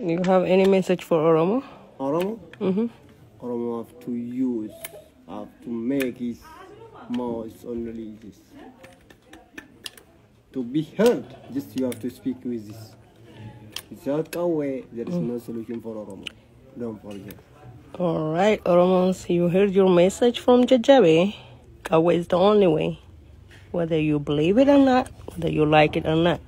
You have any message for Oromo? Oromo? Mm-hmm. Oromo have to use, have to make his mouth only this. To be heard, just you have to speak with this. Without way, there is no mm. solution for Oromo. Don't forget. All right, Oromos, you heard your message from Jajabe. Qawwee is the only way. Whether you believe it or not, whether you like it or not.